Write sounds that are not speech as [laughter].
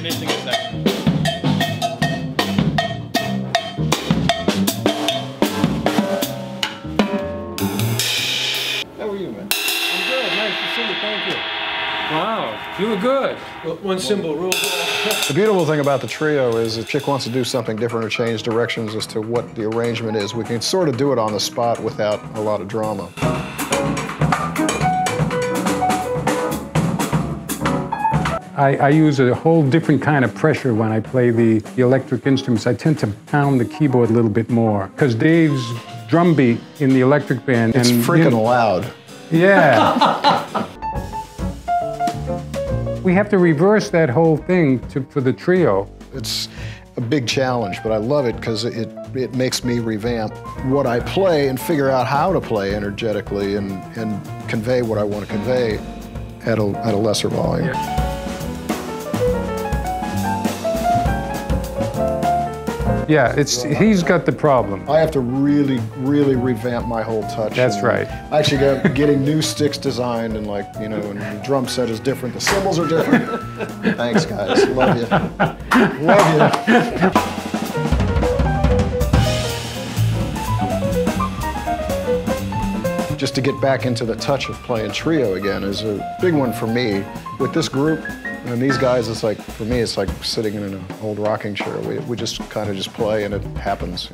conditioning section. How are you, man? I'm good. Nice to see you. Thank you. Wow, you were good. One cymbal rule. The beautiful thing about the trio is if Chick wants to do something different or change directions as to what the arrangement is, we can sort of do it on the spot without a lot of drama. I, I use a whole different kind of pressure when I play the, the electric instruments. I tend to pound the keyboard a little bit more because Dave's drum beat in the electric band. It's and, freaking you know, loud. Yeah. [laughs] [laughs] we have to reverse that whole thing to, for the trio. It's a big challenge, but I love it because it, it makes me revamp what I play and figure out how to play energetically and, and convey what I want to convey at a, at a lesser volume. Yeah, it's he's got the problem. I have to really, really revamp my whole touch. That's and right. I actually got getting new sticks designed and like, you know, and the drum set is different, the cymbals are different. Thanks, guys. Love you. Love you. Just to get back into the touch of playing trio again is a big one for me. With this group and these guys, it's like, for me, it's like sitting in an old rocking chair. We, we just kind of just play and it happens.